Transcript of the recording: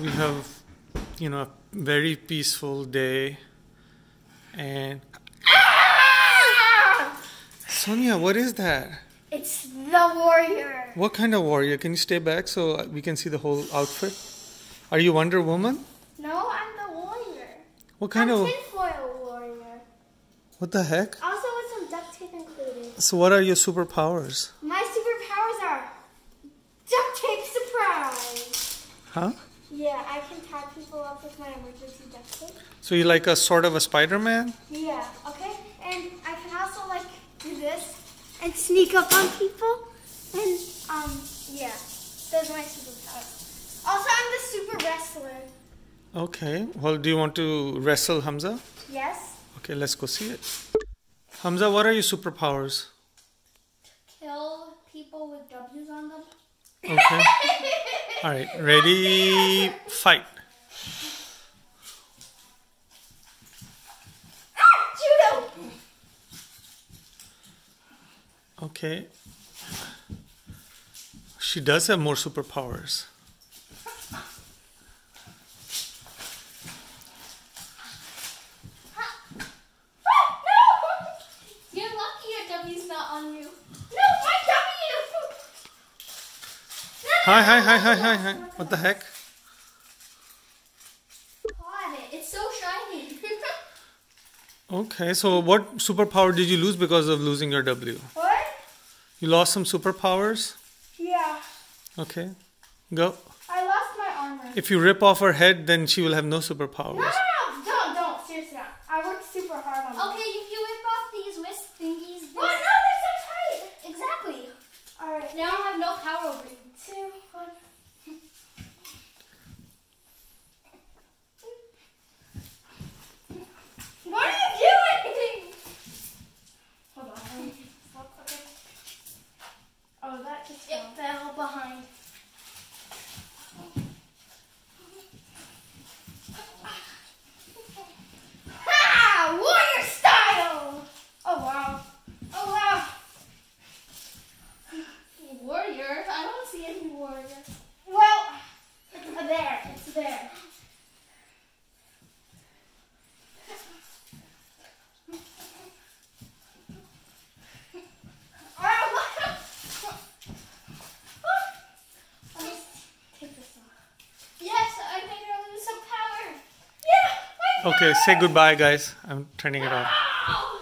we have, you know, a very peaceful day. And Sonia, what is that? It's the warrior. What kind of warrior? Can you stay back so we can see the whole outfit? Are you Wonder Woman? No, I'm the warrior. What kind I'm of tinfoil warrior. what the heck? Also with some duct tape included. So what are your superpowers? My superpowers are duct tape surprise. Huh? Yeah, I can tie people up with my emergency duct tape. So you're like a sort of a Spider-Man? Yeah, okay? And I can also like do this and sneak up on people. And um yeah. Those are my superpowers. Also I'm the super wrestler. Okay. Well, do you want to wrestle Hamza? Yes. Okay, let's go see it. Hamza, what are your superpowers? Kill people with W's on them. Okay. All right, ready, fight. Okay. She does have more superpowers. You're lucky your W's not on you. No, my W! Hi, hi, hi, hi, hi, hi. What the heck? Paw it. It's so shiny. Okay, so what superpower did you lose because of losing your W? what? You lost some superpowers? Yeah. Okay, go. I lost my armor. If you rip off her head, then she will have no superpowers. No, no, no, don't, don't. Seriously, not. I worked super hard on it. Okay, if you rip off these wrist thingies. Oh, what? No, they're so tight. Exactly. All right. Now I have no power over you. Two, one. What are you doing? Hold on. let me stop, okay. Oh, that just it fell behind. Ha! Warrior style! Oh wow. Oh wow. Warrior? I don't see any warrior. Well, it's there. It's there. Let me take. Yes, I made her lose some power. Yeah. Okay, say goodbye, guys. I'm turning it off.